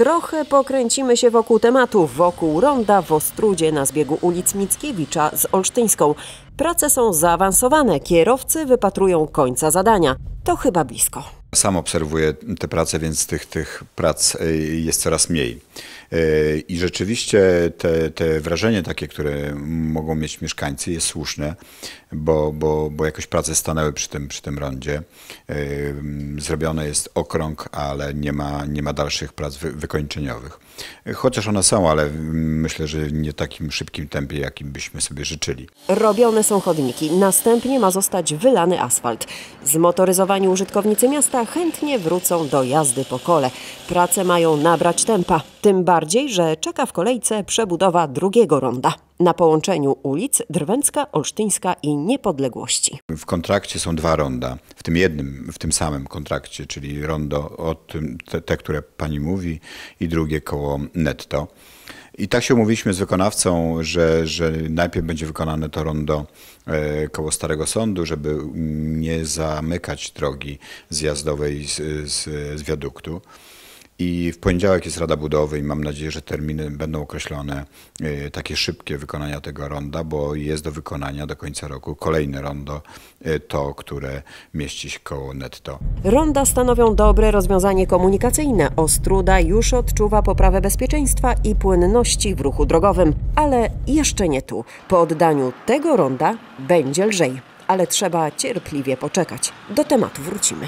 Trochę pokręcimy się wokół tematu, wokół ronda w Ostrudzie na zbiegu ulic Mickiewicza z Olsztyńską. Prace są zaawansowane, kierowcy wypatrują końca zadania. To chyba blisko. Sam obserwuję te prace, więc tych, tych prac y, jest coraz mniej. I rzeczywiście te, te wrażenie takie, które mogą mieć mieszkańcy jest słuszne, bo, bo, bo jakoś prace stanęły przy tym, przy tym rondzie. Zrobiony jest okrąg, ale nie ma, nie ma dalszych prac wy, wykończeniowych. Chociaż one są, ale myślę, że nie takim szybkim tempie, jakim byśmy sobie życzyli. Robione są chodniki, następnie ma zostać wylany asfalt. Zmotoryzowani użytkownicy miasta chętnie wrócą do jazdy po kole. Prace mają nabrać tempa, tym bardziej, że czeka w kolejce przebudowa drugiego ronda na połączeniu ulic Drwęcka, Olsztyńska i Niepodległości. W kontrakcie są dwa ronda, w tym jednym, w tym samym kontrakcie, czyli rondo o tym, te, te, które pani mówi i drugie koło netto. I tak się umówiliśmy z wykonawcą, że, że najpierw będzie wykonane to rondo e, koło Starego Sądu, żeby nie zamykać drogi zjazdowej z, z, z wiaduktu. I w poniedziałek jest Rada Budowy i mam nadzieję, że terminy będą określone, e, takie szybkie wykonania tego ronda, bo jest do wykonania do końca roku kolejne rondo, e, to, które mieści się koło netto. Ronda stanowią dobre rozwiązanie komunikacyjne. Ostruda już odczuwa poprawę bezpieczeństwa i płynności w ruchu drogowym, ale jeszcze nie tu. Po oddaniu tego ronda będzie lżej, ale trzeba cierpliwie poczekać. Do tematu wrócimy.